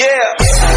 Yeah.